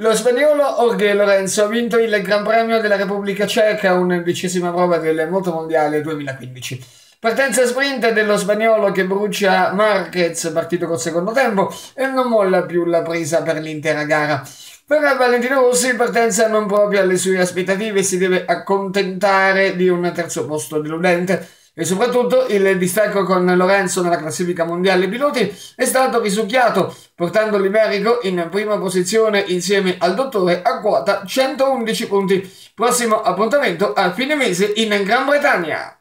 Lo spagnolo Jorge Lorenzo ha vinto il Gran Premio della Repubblica Ceca, undicesima prova del Motomondiale 2015. Partenza sprint dello spagnolo che brucia Marquez, partito col secondo tempo, e non molla più la presa per l'intera gara. Per Valentino Rossi partenza non proprio alle sue aspettative, si deve accontentare di un terzo posto deludente e soprattutto il distacco con Lorenzo nella classifica mondiale piloti è stato risucchiato, portando l'Iberico in prima posizione insieme al dottore a quota 111 punti. Prossimo appuntamento a fine mese in Gran Bretagna.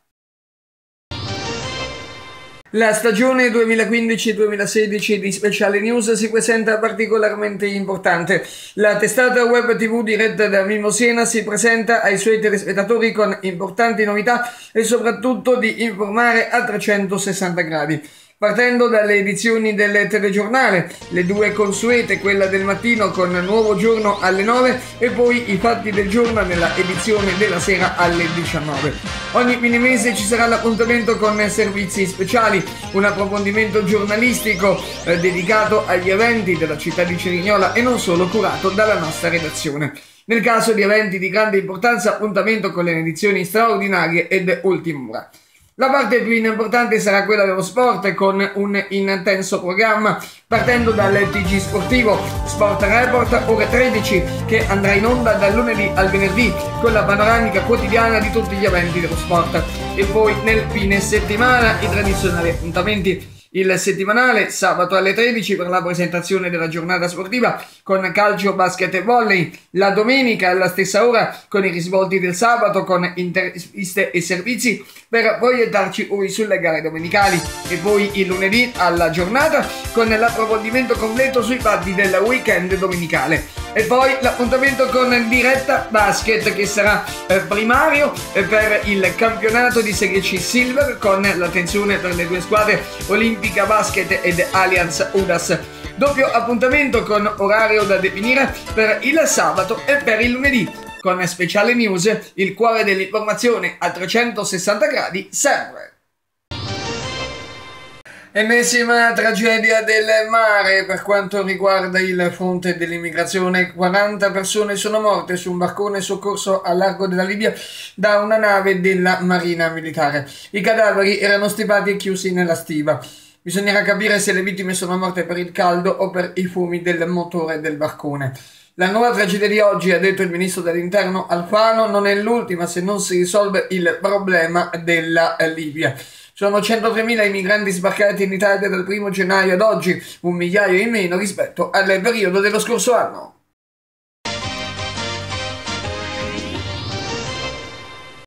La stagione 2015-2016 di Speciale News si presenta particolarmente importante. La testata web TV diretta da Mimo Siena si presenta ai suoi telespettatori con importanti novità e soprattutto di informare a 360 gradi partendo dalle edizioni del telegiornale, le due consuete, quella del mattino con Nuovo Giorno alle 9 e poi i fatti del giorno nella edizione della sera alle 19. Ogni mini mese ci sarà l'appuntamento con servizi speciali, un approfondimento giornalistico eh, dedicato agli eventi della città di Cerignola e non solo curato dalla nostra redazione. Nel caso di eventi di grande importanza, appuntamento con le edizioni straordinarie ed ultima. La parte più importante sarà quella dello sport con un intenso programma partendo dal TG Sportivo Sport Report ore 13 che andrà in onda dal lunedì al venerdì con la panoramica quotidiana di tutti gli eventi dello sport. E poi nel fine settimana i tradizionali appuntamenti il settimanale sabato alle 13 per la presentazione della giornata sportiva con calcio, basket e volley, la domenica alla stessa ora con i risvolti del sabato con interviste e servizi per proiettarci poi sulle gare domenicali e poi il lunedì alla giornata con l'approfondimento completo sui fatti del weekend domenicale. E poi l'appuntamento con diretta basket che sarà eh, primario eh, per il campionato di Serie C Silver con l'attenzione per le due squadre Olimpica Basket ed Allianz Udas. Doppio appuntamento con orario da definire per il sabato e per il lunedì con speciale news, il cuore dell'informazione a 360 gradi sempre. Ennesima tragedia del mare per quanto riguarda il fronte dell'immigrazione. 40 persone sono morte su un barcone soccorso a largo della Libia da una nave della Marina Militare. I cadaveri erano stipati e chiusi nella stiva. Bisognerà capire se le vittime sono morte per il caldo o per i fumi del motore del barcone. La nuova tragedia di oggi, ha detto il ministro dell'interno Alfano, non è l'ultima se non si risolve il problema della Libia. Sono 103.000 i migranti sbarcati in Italia dal 1 gennaio ad oggi, un migliaio in meno rispetto al periodo dello scorso anno.